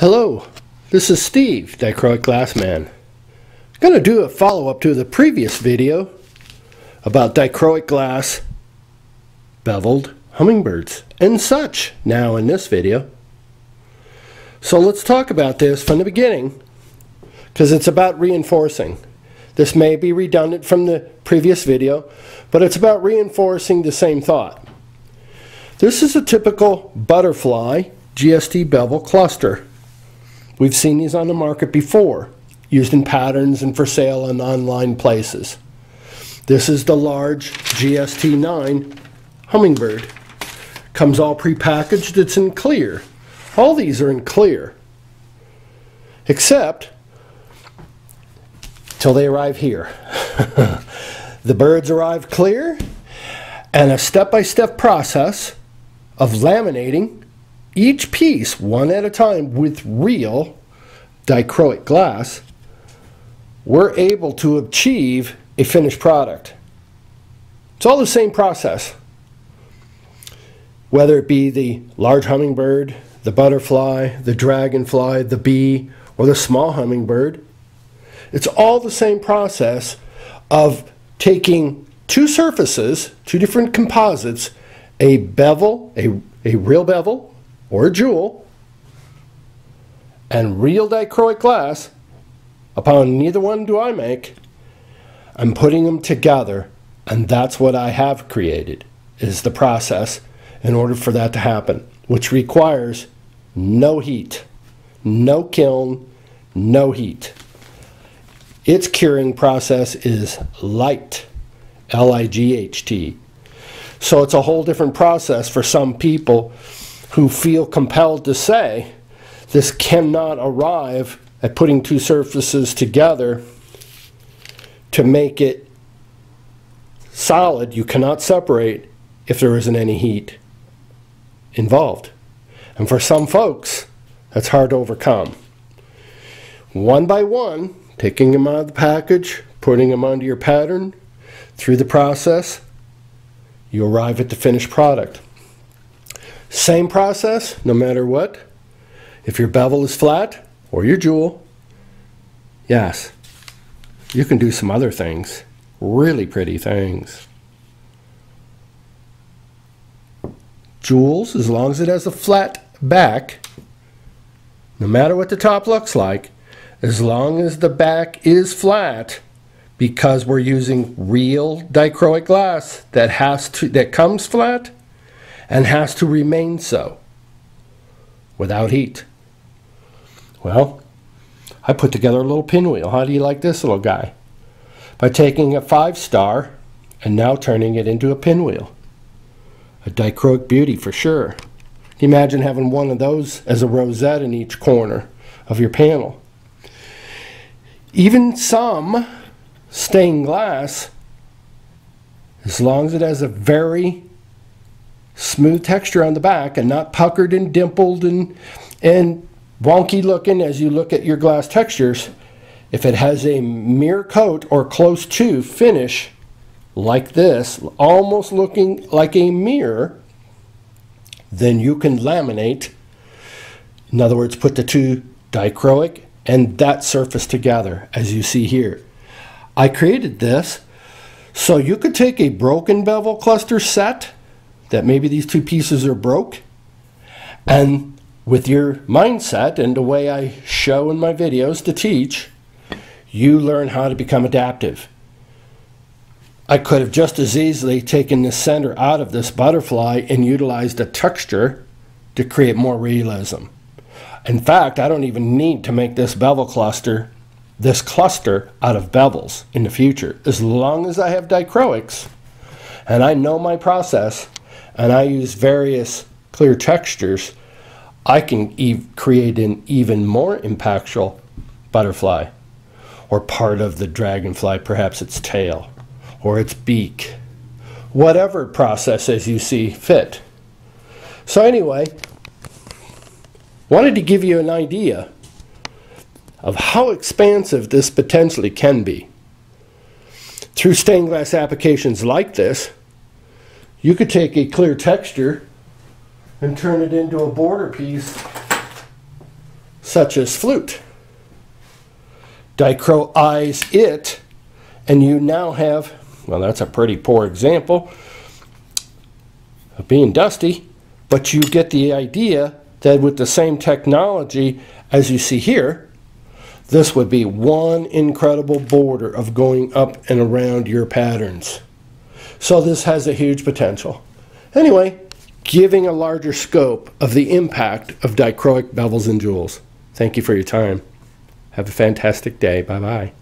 Hello, this is Steve, Dichroic Glass Man. I'm going to do a follow-up to the previous video about dichroic glass, beveled hummingbirds, and such now in this video. So let's talk about this from the beginning because it's about reinforcing. This may be redundant from the previous video, but it's about reinforcing the same thought. This is a typical butterfly GST bevel cluster. We've seen these on the market before, used in patterns and for sale on online places. This is the large GST9 hummingbird. Comes all prepackaged, it's in clear. All these are in clear. Except till they arrive here. the birds arrive clear and a step-by-step -step process of laminating each piece one at a time with real dichroic glass, we're able to achieve a finished product. It's all the same process. Whether it be the large hummingbird, the butterfly, the dragonfly, the bee, or the small hummingbird, it's all the same process of taking two surfaces, two different composites, a bevel, a, a real bevel, or a jewel, and real dichroic glass, upon neither one do I make, I'm putting them together, and that's what I have created, is the process in order for that to happen, which requires no heat, no kiln, no heat. Its curing process is light, L-I-G-H-T. So it's a whole different process for some people who feel compelled to say this cannot arrive at putting two surfaces together to make it solid. You cannot separate if there isn't any heat involved. And for some folks, that's hard to overcome. One by one, taking them out of the package, putting them onto your pattern, through the process, you arrive at the finished product. Same process, no matter what. If your bevel is flat, or your jewel, yes, you can do some other things. Really pretty things. Jewels, as long as it has a flat back, no matter what the top looks like, as long as the back is flat, because we're using real dichroic glass that has to that comes flat and has to remain so without heat. Well, I put together a little pinwheel. How do you like this little guy? By taking a five star and now turning it into a pinwheel. A dichroic beauty for sure. Imagine having one of those as a rosette in each corner of your panel? Even some stained glass, as long as it has a very smooth texture on the back and not puckered and dimpled and, and wonky looking as you look at your glass textures, if it has a mirror coat or close to finish like this, almost looking like a mirror, then you can laminate. In other words, put the two dichroic and that surface together as you see here. I created this so you could take a broken bevel cluster set that maybe these two pieces are broke and with your mindset and the way I show in my videos to teach, you learn how to become adaptive. I could have just as easily taken the center out of this butterfly and utilized a texture to create more realism. In fact, I don't even need to make this bevel cluster this cluster out of bevels in the future. As long as I have dichroics and I know my process and I use various clear textures, I can e create an even more impactful butterfly or part of the dragonfly, perhaps its tail or its beak, whatever process as you see fit. So anyway, wanted to give you an idea of how expansive this potentially can be. Through stained glass applications like this, you could take a clear texture and turn it into a border piece such as flute. Dichroize it, and you now have, well, that's a pretty poor example of being dusty, but you get the idea that with the same technology as you see here, this would be one incredible border of going up and around your patterns. So this has a huge potential. Anyway, giving a larger scope of the impact of dichroic bevels and jewels. Thank you for your time. Have a fantastic day. Bye bye.